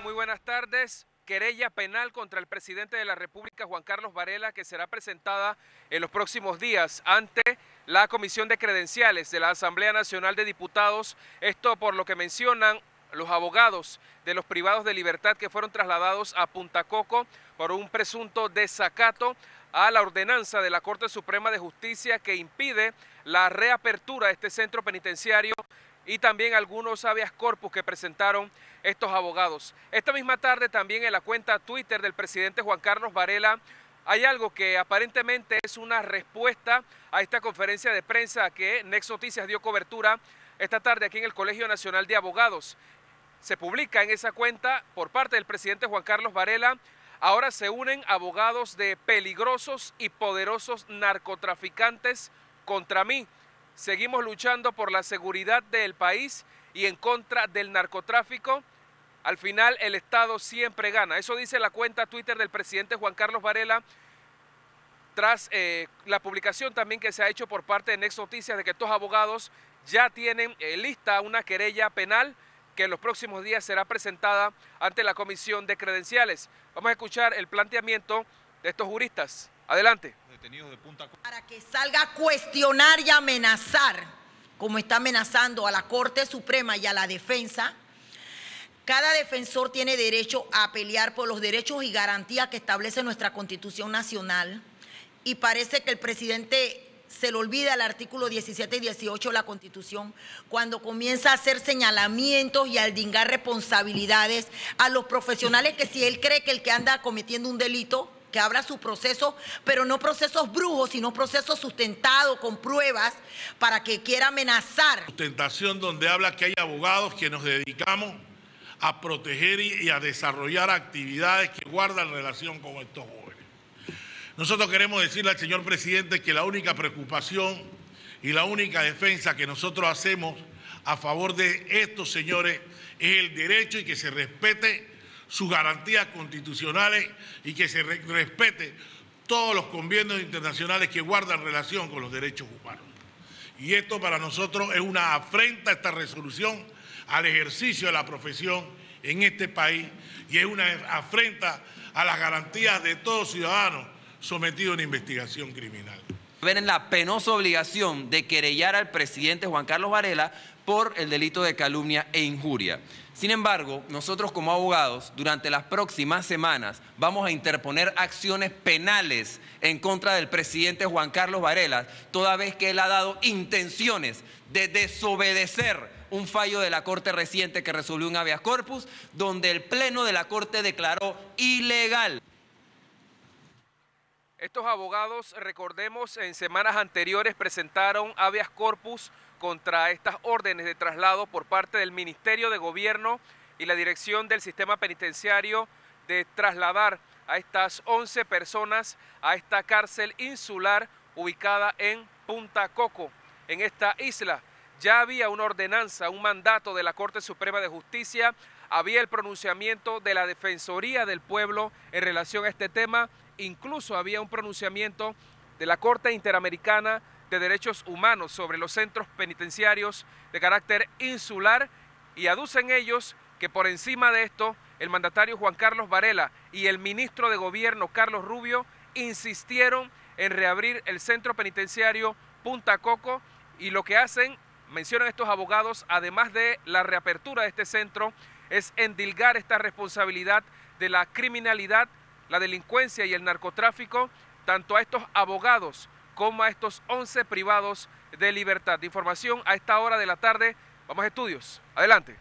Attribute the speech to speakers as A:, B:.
A: Muy buenas tardes. Querella penal contra el presidente de la República, Juan Carlos Varela, que será presentada en los próximos días ante la Comisión de Credenciales de la Asamblea Nacional de Diputados. Esto por lo que mencionan los abogados de los privados de libertad que fueron trasladados a Punta Coco por un presunto desacato a la ordenanza de la Corte Suprema de Justicia que impide la reapertura de este centro penitenciario y también algunos habeas corpus que presentaron estos abogados. Esta misma tarde también en la cuenta Twitter del presidente Juan Carlos Varela hay algo que aparentemente es una respuesta a esta conferencia de prensa que Next Noticias dio cobertura esta tarde aquí en el Colegio Nacional de Abogados. Se publica en esa cuenta por parte del presidente Juan Carlos Varela. Ahora se unen abogados de peligrosos y poderosos narcotraficantes contra mí. Seguimos luchando por la seguridad del país y en contra del narcotráfico. Al final el Estado siempre gana. Eso dice la cuenta Twitter del presidente Juan Carlos Varela tras eh, la publicación también que se ha hecho por parte de Next Noticias de que estos abogados ya tienen eh, lista una querella penal que en los próximos días será presentada ante la Comisión de Credenciales. Vamos a escuchar el planteamiento de estos juristas. Adelante.
B: Para que salga a cuestionar y amenazar, como está amenazando a la Corte Suprema y a la defensa, cada defensor tiene derecho a pelear por los derechos y garantías que establece nuestra Constitución Nacional. Y parece que el presidente se le olvida el artículo 17 y 18 de la Constitución cuando comienza a hacer señalamientos y a aldingar responsabilidades a los profesionales que si él cree que el que anda cometiendo un delito que abra su proceso, pero no procesos brujos, sino procesos sustentados con pruebas para que quiera amenazar.
C: Sustentación donde habla que hay abogados que nos dedicamos a proteger y a desarrollar actividades que guardan relación con estos jóvenes. Nosotros queremos decirle al señor presidente que la única preocupación y la única defensa que nosotros hacemos a favor de estos señores es el derecho y que se respete sus garantías constitucionales y que se respete todos los convenios internacionales que guardan relación con los derechos humanos. Y esto para nosotros es una afrenta, esta resolución, al ejercicio de la profesión en este país y es una afrenta a las garantías de todo ciudadano sometido a una investigación criminal.
D: Ven la penosa obligación de querellar al presidente Juan Carlos Varela por el delito de calumnia e injuria. Sin embargo, nosotros como abogados, durante las próximas semanas, vamos a interponer acciones penales en contra del presidente Juan Carlos Varela, toda vez que él ha dado intenciones de desobedecer un fallo de la Corte reciente que resolvió un habeas corpus, donde el Pleno de la Corte declaró ilegal.
A: Estos abogados, recordemos, en semanas anteriores presentaron habeas corpus contra estas órdenes de traslado por parte del Ministerio de Gobierno y la Dirección del Sistema Penitenciario de trasladar a estas 11 personas a esta cárcel insular ubicada en Punta Coco, en esta isla. Ya había una ordenanza, un mandato de la Corte Suprema de Justicia, había el pronunciamiento de la Defensoría del Pueblo en relación a este tema, incluso había un pronunciamiento de la Corte Interamericana de Derechos Humanos sobre los centros penitenciarios de carácter insular y aducen ellos que por encima de esto el mandatario Juan Carlos Varela y el ministro de Gobierno Carlos Rubio insistieron en reabrir el centro penitenciario Punta Coco y lo que hacen, mencionan estos abogados, además de la reapertura de este centro, es endilgar esta responsabilidad de la criminalidad, la delincuencia y el narcotráfico, tanto a estos abogados como a estos 11 privados de libertad. De información a esta hora de la tarde. Vamos a estudios. Adelante.